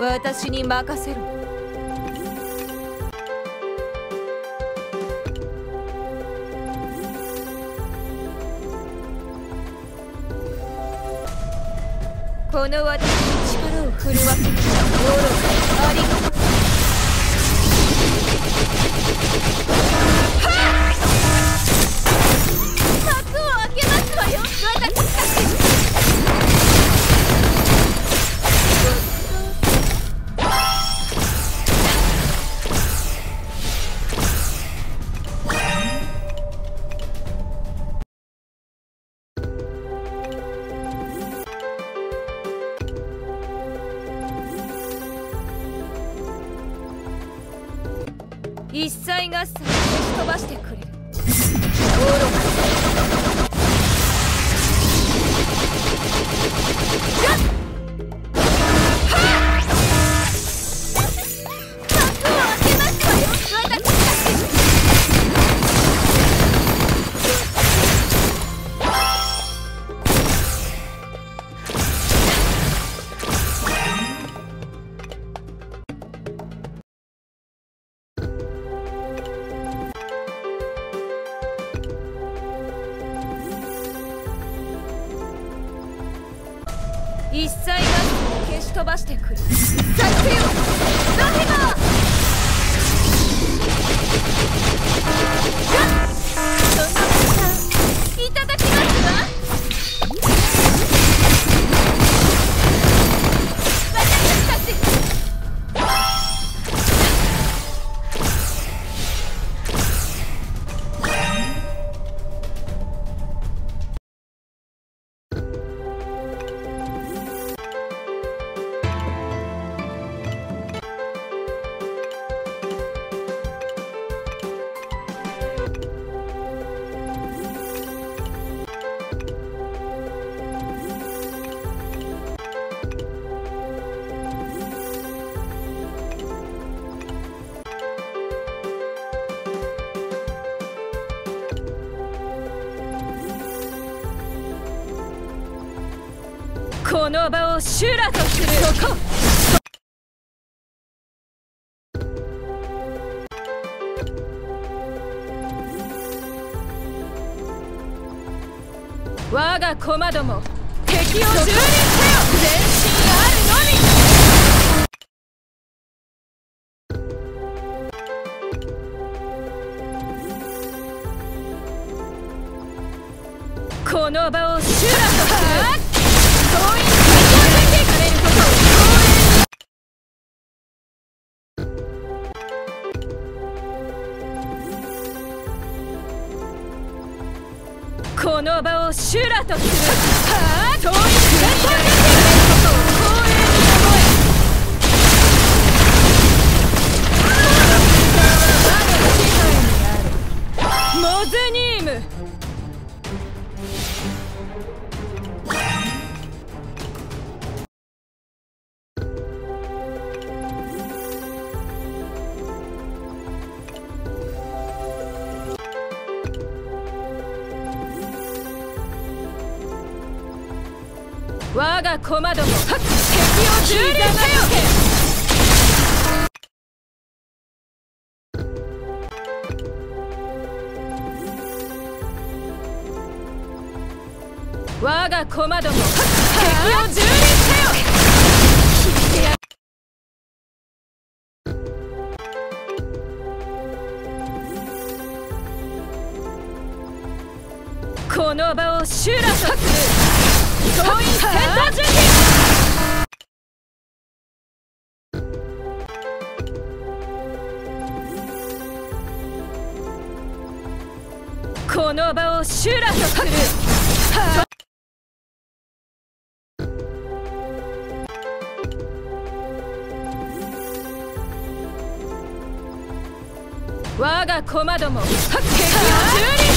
私に任せろ。この私に力を振るわせる愚かありがとう。一切合切消し飛ばしてくれる。一切ガスを消し飛ばしてくる。作戦をこの場を修羅とする。そこ。我が駒ども敵を蹂躙せよ。全身あるのみ。この場を修羅とするこの場を修羅とする。はあ総員最高でされることを光栄に思えこの空間は我の支配にあるモズニーム我が駒ども敵を蹂躙せよ。我が駒ども敵を蹂躙せよ。聞いてやこの場を修羅とする。この場を修羅とする。は。あ我が駒ども。敵を蹂躙